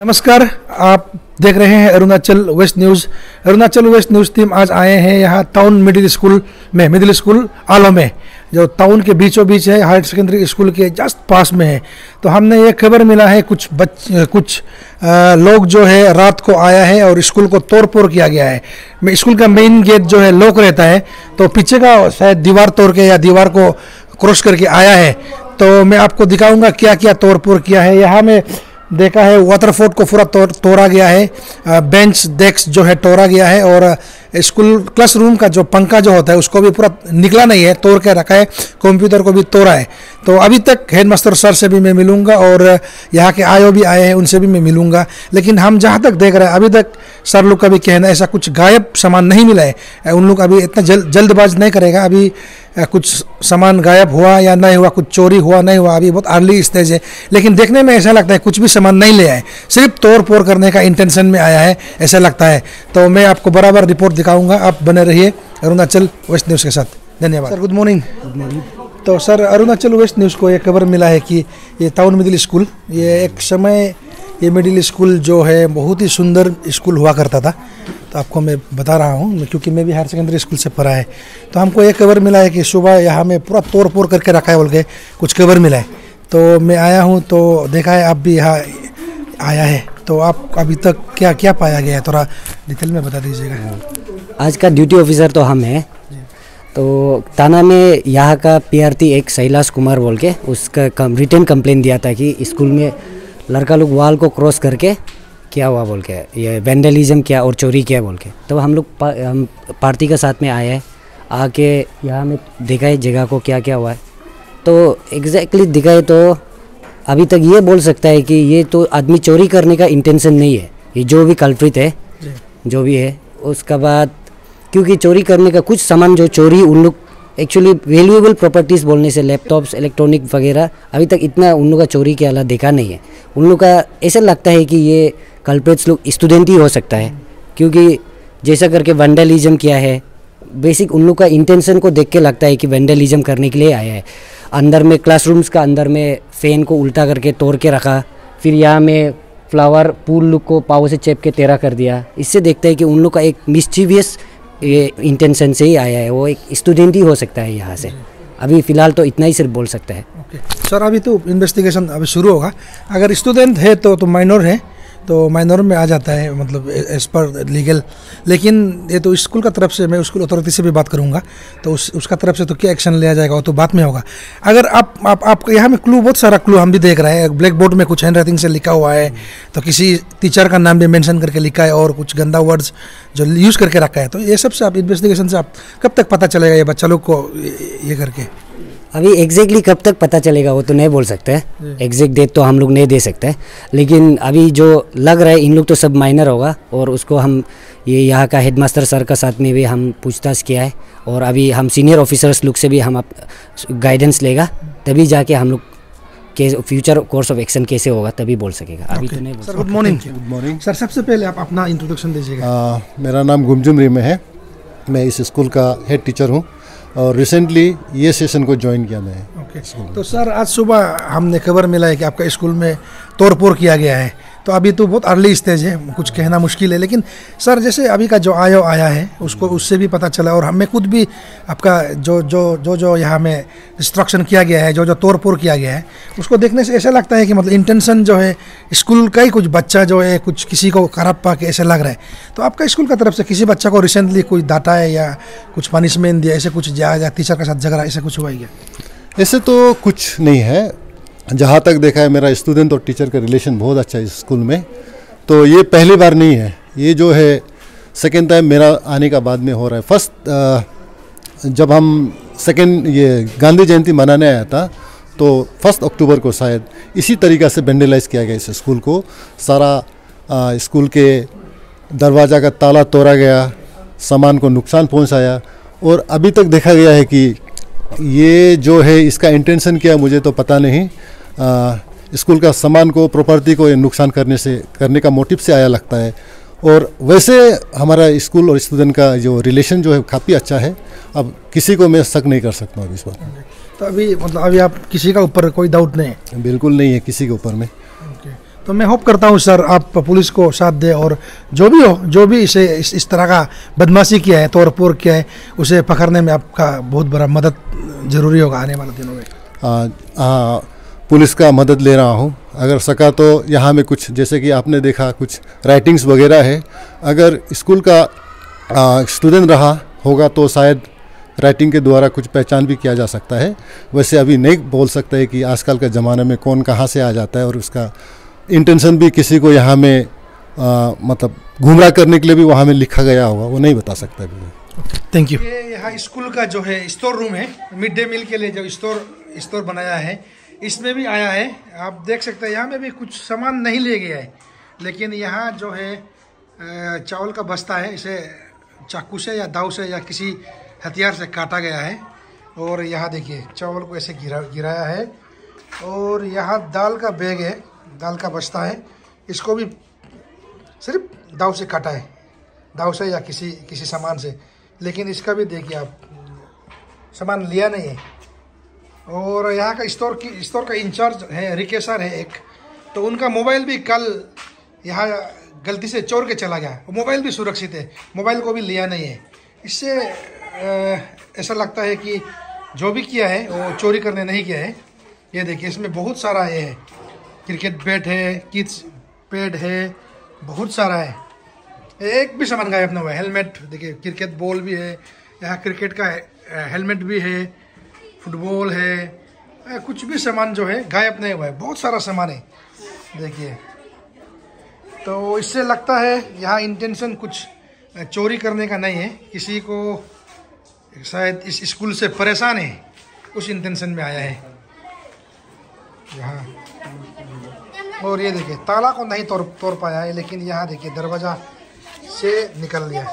नमस्कार आप देख रहे हैं Arunachal West News. Arunachal West News team आज आए हैं यहाँ टाउन मिडिल स्कूल में मिडिल स्कूल आलो में जो टाउन के बीचों बीच है हायर सेकेंडरी स्कूल के जस्ट पास में है। तो हमने ये खबर मिला है कुछ बच कुछ आ, लोग जो है रात को आया है और स्कूल को तोड़ फोड़ किया गया है। स्कूल का मेन गेट जो है लॉक रहता है तो पीछे का शायद दीवार तोड़ के या दीवार को क्रॉस करके आया है। तो मैं आपको दिखाऊँगा क्या क्या तोड़ फोड़ किया है। यहाँ में देखा है वाटरफोर्ड को पूरा तोड़ा गया है। बेंच डेस्क जो है तोड़ा गया है और स्कूल क्लासरूम का जो पंखा जो होता है उसको भी पूरा निकला नहीं है तोड़ के रखा है कंप्यूटर को भी तोड़ा है। तो अभी तक हेडमास्टर सर से भी मैं मिलूँगा और यहाँ के आयो भी आए हैं उनसे भी मैं मिलूँगा। लेकिन हम जहाँ तक देख रहे हैं अभी तक सर लोग का भी कहना ऐसा कुछ गायब सामान नहीं मिला है। उन लोग अभी इतना जल, जल्दबाज नहीं करेगा। अभी कुछ सामान गायब हुआ या नहीं हुआ कुछ चोरी हुआ नहीं हुआ अभी बहुत अर्ली स्टेज है। लेकिन देखने में ऐसा लगता है कुछ भी सामान नहीं ले आए। सिर्फ़ तोड़ फोड़ करने का इंटेंशन में आया है ऐसा लगता है। तो मैं आपको बराबर रिपोर्ट दिखाऊँगा। आप बने रहिए अरुणाचल वेस्ट न्यूज़ के साथ। धन्यवाद। Sir good morning good morning तो सर अरुणाचल वेस्ट न्यूज़ को एक खबर मिला है कि ये टाउन मिडिल स्कूल ये एक समय ये मिडिल स्कूल जो है बहुत ही सुंदर स्कूल हुआ करता था। तो आपको मैं बता रहा हूँ क्योंकि मैं भी हायर सेकेंडरी स्कूल से पढ़ा है। तो हमको एक खबर मिला है कि सुबह यहाँ में पूरा तोड़ फोड़ करके रखा है बोल के कुछ खबर मिला है। तो मैं आया हूँ तो देखा है आप भी यहाँ आया है। तो आप अभी तक क्या क्या पाया गया है? थोड़ा डिटेल में बता दीजिएगा। आज का ड्यूटी ऑफिसर तो हम हैं। तो थाना में यहाँ का पीआरटी एक शैलाश कुमार बोल के उसका कम, रिटर्न कंप्लेन दिया था कि स्कूल में लड़का लोग वाल को क्रॉस करके क्या हुआ बोल के ये वेंडलिज्म क्या और चोरी क्या बोल के। तो हम लोग पा, हम पार्टी के साथ में आए हैं। आके यहाँ में देखा है जगह को क्या क्या हुआ है। तो एग्जैक्टली exactly दिखाए तो अभी तक ये बोल सकता है कि ये तो आदमी चोरी करने का इंटेंशन नहीं है। ये जो भी कल्पित है जो। भी है उसका बाद क्योंकि चोरी करने का कुछ सामान जो चोरी उन लोग एक्चुअली वैल्यूएबल प्रॉपर्टीज़ बोलने से लैपटॉप्स इलेक्ट्रॉनिक वगैरह अभी तक इतना उन लोग का चोरी के अलावा देखा नहीं है। उन लोग का ऐसा लगता है कि ये कल्प्रेट्स लोग स्टूडेंट ही हो सकता है। क्योंकि जैसा करके वेंडलिज्म किया है बेसिक उन लोग का इंटेंशन को देख के लगता है कि वेंडलिज्म करने के लिए आया है। अंदर में क्लासरूम्स का अंदर में फ़ैन को उल्टा करके तोड़ के रखा। फिर यहाँ में फ्लावर पूल लुक को पाव से चेप के तेरा कर दिया। इससे देखते हैं कि उन लोग का एक मिस्चीवियस इंटेंशन से ही आया है। वो एक स्टूडेंट ही हो सकता है यहाँ से। अभी फ़िलहाल तो इतना ही सिर्फ़ बोल सकता है। सर अभी तो इन्वेस्टिगेशन अभी शुरू होगा। अगर स्टूडेंट है तो तो माइनर है। तो माइनर में आ जाता है मतलब एज पर लीगल लेकिन ये तो स्कूल का तरफ़ से मैं स्कूल अथॉरिटी से भी बात करूँगा तो उस उसका तरफ़ से तो क्या एक्शन लिया जाएगा वो तो बात में होगा। अगर आप आप, आप यहाँ में क्लू बहुत सारा क्लू हम भी देख रहे हैं ब्लैक बोर्ड में कुछ हैंड राइटिंग से लिखा हुआ है तो किसी टीचर का नाम भी मैंशन करके लिखा है और कुछ गंदा वर्ड्स जो यूज़ करके रखा है तो ये सबसे आप इन्वेस्टिगेशन से आप कब तक पता चलेगा ये बच्चा लोग को ये करके? अभी एग्जैक्टली कब तक पता चलेगा वो तो नहीं बोल सकते। हैं एग्जैक्ट डेट तो हम लोग नहीं दे सकते। लेकिन अभी जो लग रहा है इन लोग तो सब माइनर होगा और उसको हम ये यहाँ का हेडमास्टर सर का साथ में भी हम पूछताछ किया है और अभी हम सीनियर ऑफिसर्स लोग से भी हम आप गाइडेंस लेगा तभी जाके हम लोग के फ्यूचर कोर्स ऑफ़ एक्शन कैसे होगा तभी बोल सकेगा। अभी okay. तो नहीं sir good morning good morning sir सबसे पहले आप अपना इंट्रोडक्शन दीजिएगा। मेरा नाम गुमजुम रिमे है। मैं इस स्कूल का हेड टीचर हूँ। और रिसेंटली ये सेशन को ज्वाइन किया मैं। ओके तो सर आज सुबह हमने खबर मिला है कि आपका स्कूल में तोड़ फोड़ किया गया है। तो अभी तो बहुत अर्ली स्टेज है, कुछ कहना मुश्किल है, लेकिन सर जैसे अभी का जो आयो आया है, उसको, उससे भी पता चला और हमें खुद भी आपका जो जो जो जो यहाँ में डिस्ट्रक्शन किया गया है, जो जो तोड़ फोड़ किया गया है, उसको देखने से ऐसा लगता है कि मतलब इंटेंशन जो है स्कूल का ही कुछ बच्चा जो है, कुछ किसी को खराब पा के ऐसे लग रहा है। तो आपका स्कूल का तरफ़ से किसी बच्चा को रिसेंटली कोई डाटा है या कुछ पनिशमेंट दिया, ऐसे कुछ या टीचर के साथ झगड़ा, ऐसा कुछ हुआ है ऐसे तो कुछ नहीं है जहाँ तक देखा है, मेरा स्टूडेंट और टीचर का रिलेशन बहुत अच्छा है इस स्कूल में। तो ये पहली बार नहीं है। ये जो है सेकेंड टाइम मेरा आने का बाद में हो रहा है। फ़र्स्ट जब हम सेकेंड ये गांधी जयंती मनाने आया था तो फ़र्स्ट अक्टूबर को शायद इसी तरीक़ा से वेंडलाइज किया गया इस स्कूल को। सारा स्कूल के दरवाज़ा का ताला तोड़ा गया, सामान को नुकसान पहुँचाया और अभी तक देखा गया है कि ये जो है, इसका इंटेंशन क्या मुझे तो पता नहीं। स्कूल का सामान को प्रॉपर्टी को नुकसान करने से करने का मोटिव से आया लगता है। और वैसे हमारा स्कूल और स्टूडेंट का जो रिलेशन जो है काफ़ी अच्छा है। अब किसी को मैं शक नहीं कर सकता हूँ इस बात तो अभी मतलब अभी आप किसी का ऊपर कोई डाउट नहीं है? बिल्कुल नहीं है किसी के ऊपर में। तो मैं होप करता हूँ सर आप पुलिस को साथ दे और जो भी हो जो भी इसे इस, इस तरह का बदमाशी किया है तोड़ पोर किया है उसे पकड़ने में आपका बहुत बड़ा मदद ज़रूरी होगा आने वाले दिनों में। आ, आ, पुलिस का मदद ले रहा हूँ। अगर सका तो यहाँ में कुछ जैसे कि आपने देखा कुछ राइटिंग्स वगैरह है। अगर स्कूल का स्टूडेंट रहा होगा तो शायद राइटिंग के द्वारा कुछ पहचान भी किया जा सकता है। वैसे अभी नहीं बोल सकते है कि आजकल के ज़माने में कौन कहाँ से आ जाता है और उसका इंटेंशन भी किसी को यहाँ में आ, मतलब गुमराह करने के लिए भी वहाँ में लिखा गया होगा। वो नहीं बता सकता अभी। थैंक यू ये यहाँ स्कूल का जो है स्टोर रूम है। मिड डे मील के लिए जो स्टोर स्टोर बनाया है इसमें भी आया है। आप देख सकते हैं, यहाँ में भी कुछ सामान नहीं ले गया है। लेकिन यहाँ जो है चावल का बस्ता है, इसे चाकू से या दाव से या किसी हथियार से काटा गया है। और यहाँ देखिए, चावल को ऐसे गिरा, गिराया है। और यहाँ दाल का बैग है, दाल का बस्ता है। इसको भी सिर्फ़ दाव से काटा है दाव से या किसी किसी सामान से। लेकिन इसका भी देखिए आप, सामान लिया नहीं है। और यहाँ का स्टोर की, स्टोर का इंचार्ज है रिकेसर है एक। तो उनका मोबाइल भी कल यहाँ गलती से चोर के चला गया। वो मोबाइल भी सुरक्षित है, मोबाइल को भी लिया नहीं है। इससे ऐसा लगता है कि जो भी किया है, वो चोरी करने नहीं किया है। ये देखिए, इसमें बहुत सारा ये है। क्रिकेट बैट है, किड्स पैड है, बहुत सारा है। एक भी सामान गायब ना हुआ हेलमेट, देखिए, क्रिकेट बॉल भी है, यहाँ क्रिकेट का हेलमेट भी है। फुटबॉल है कुछ भी सामान जो है, गायब नहीं हुआ है, बहुत सारा सामान है। देखिए। तो इससे लगता है यहाँ इंटेंशन कुछ चोरी करने का नहीं है। किसी को शायद इस स्कूल से परेशान है, उस इंटेंशन में आया है। यहाँ। और ये देखिए, ताला को नहीं तोड़ तोड़ पाया है, लेकिन यहाँ देखिए, दरवाज़ा से निकल लिया